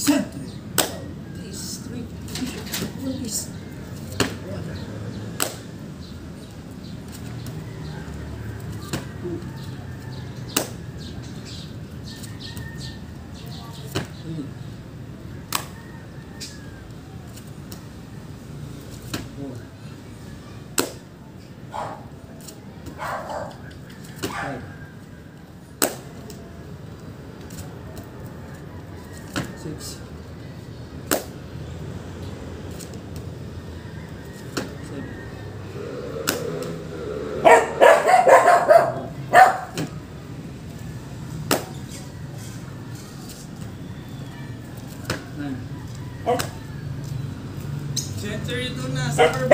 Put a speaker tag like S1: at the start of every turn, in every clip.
S1: Center. This, three, release. Two.
S2: Urban.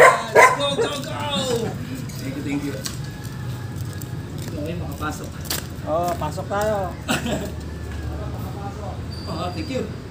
S2: Go, go, go!
S1: Thank you, thank you. Okay, makapasok.
S3: Oh, pasok tayo.
S1: Oh, thank you.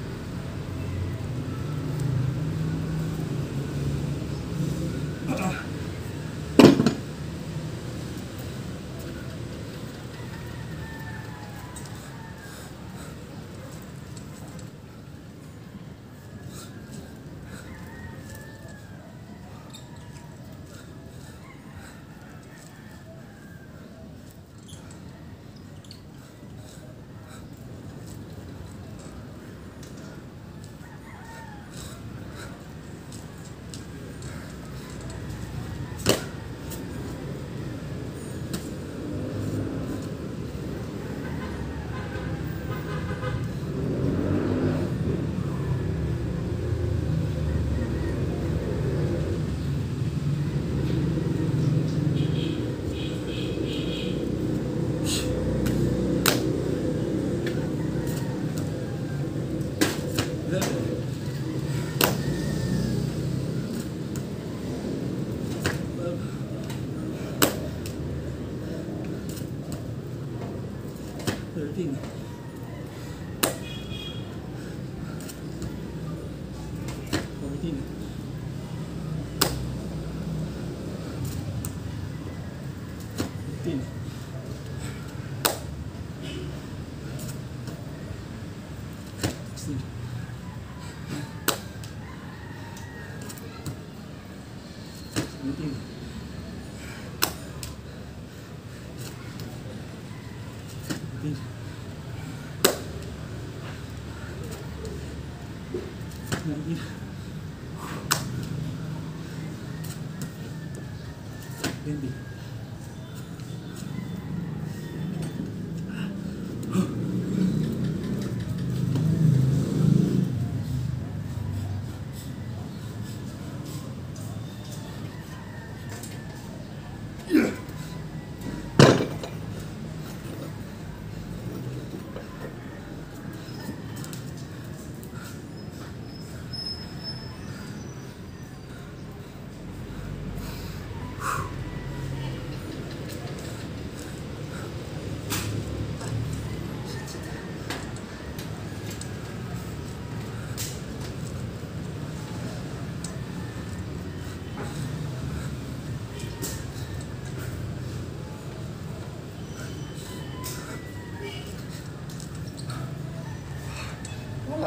S1: assim.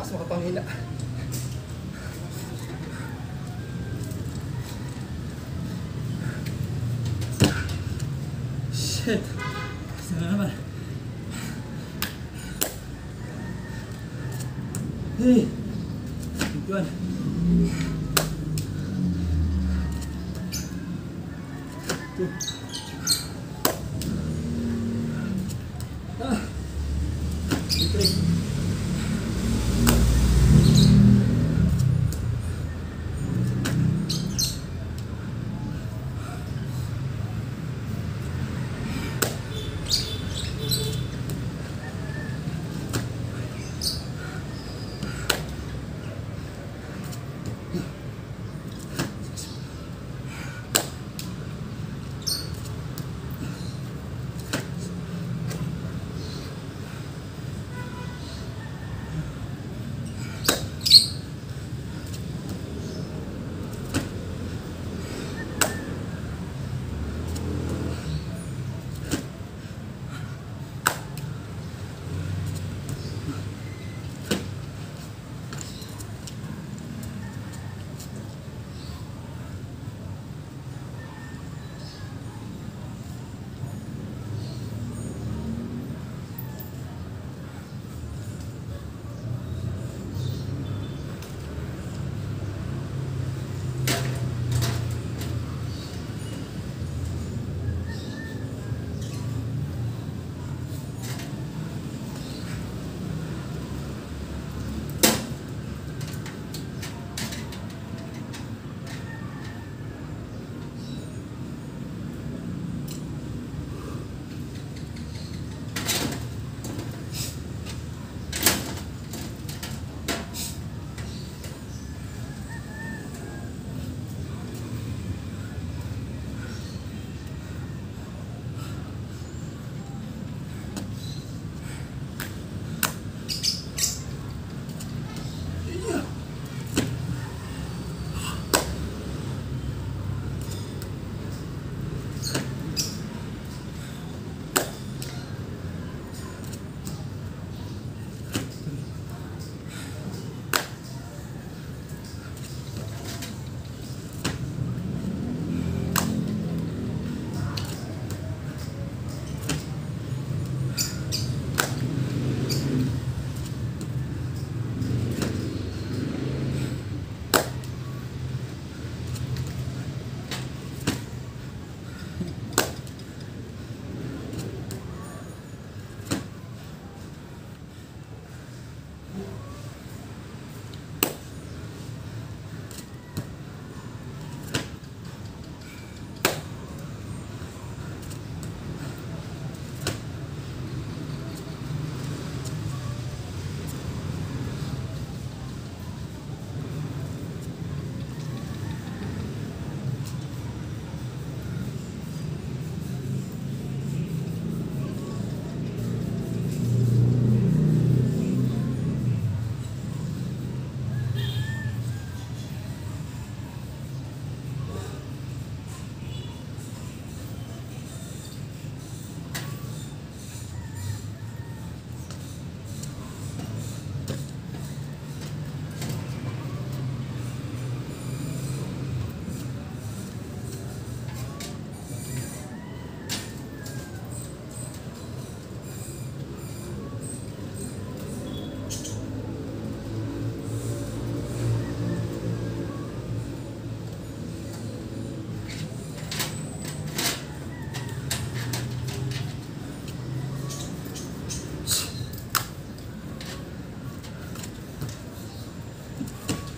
S1: Wala, sa makapangila. Shit.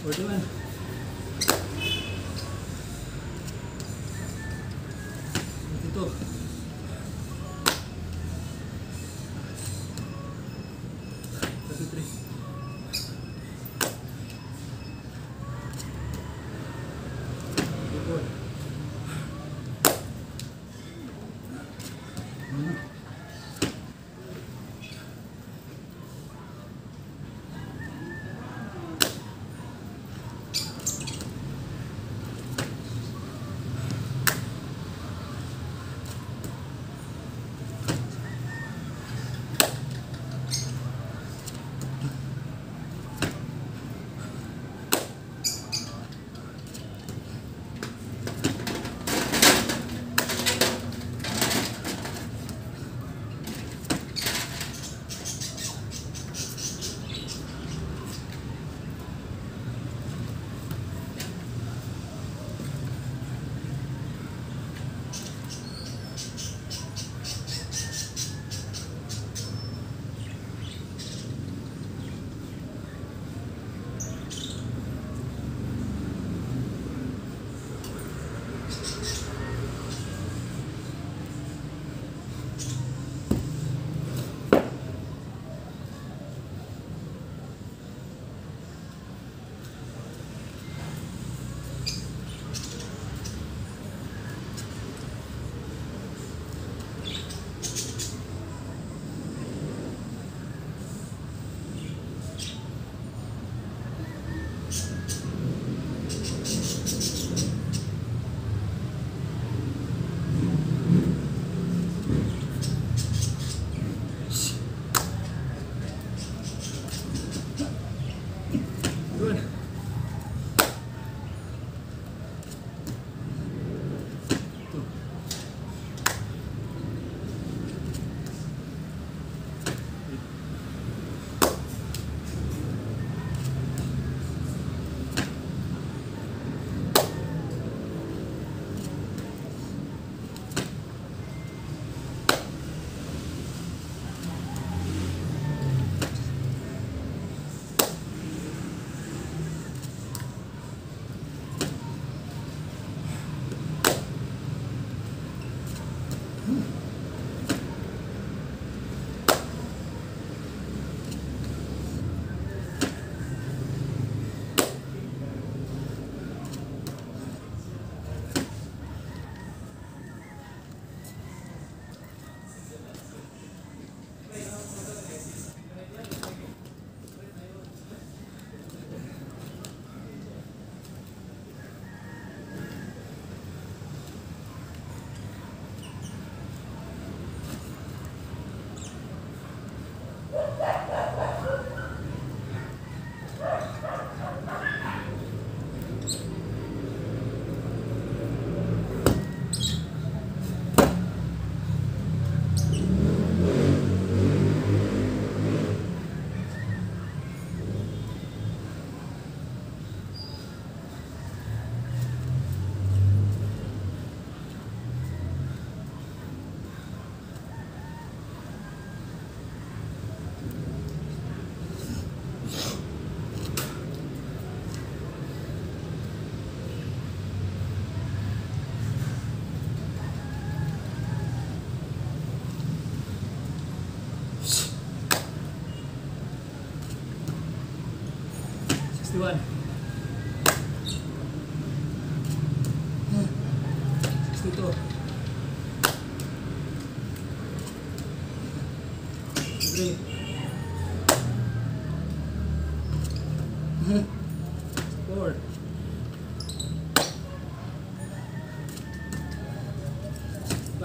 S1: We're doing.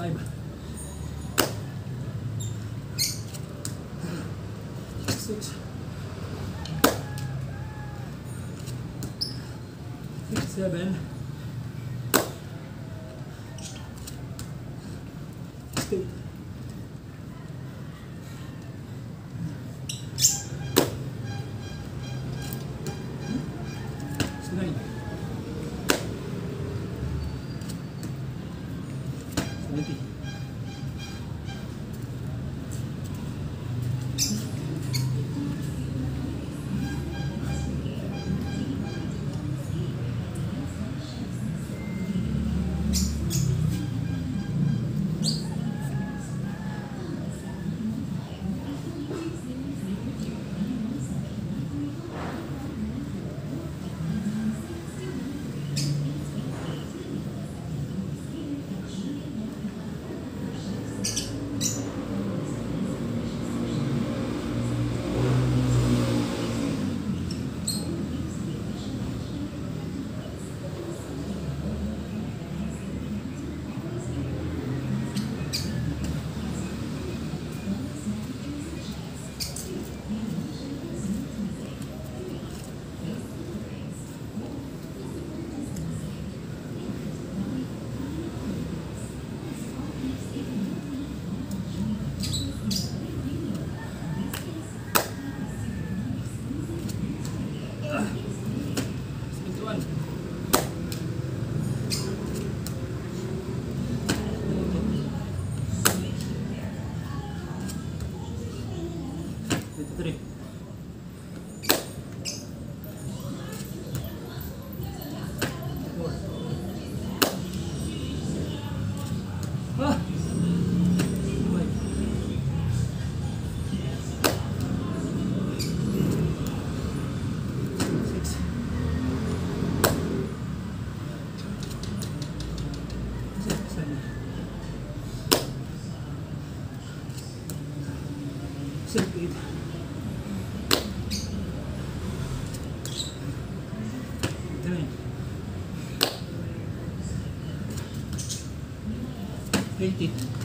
S1: Five. Six. Six, seven. itu tuh Nine. Twenty. One.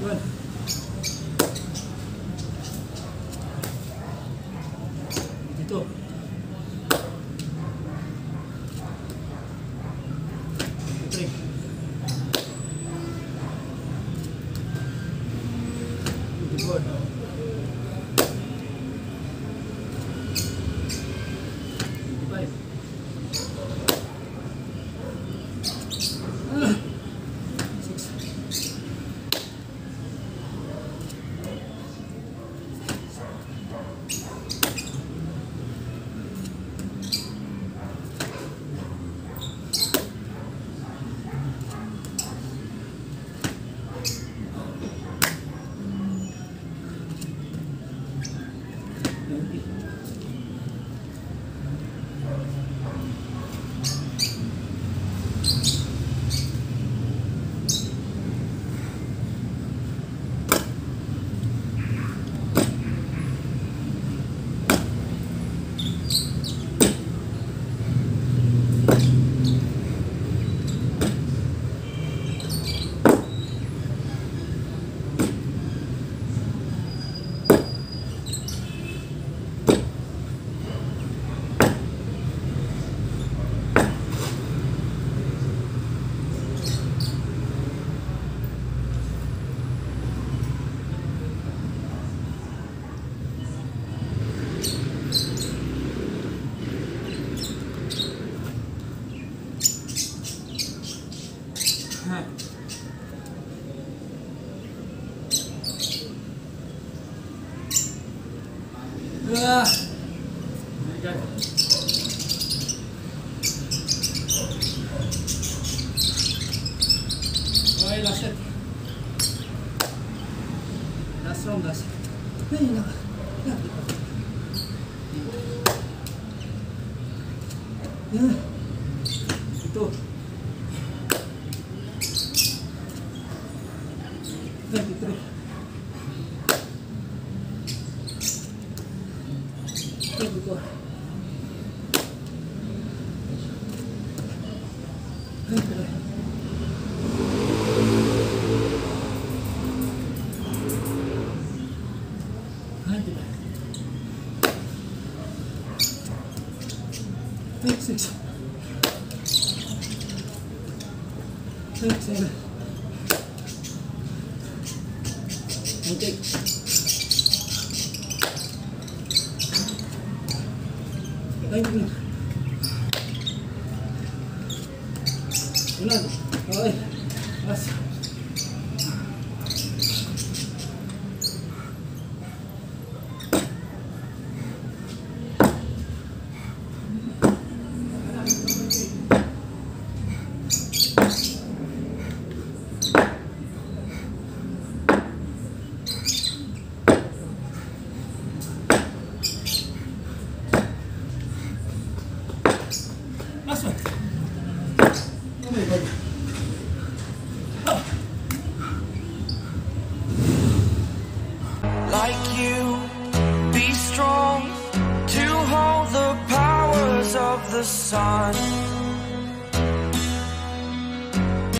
S1: What? 出して出しそう出して。谢
S3: 谢 sí.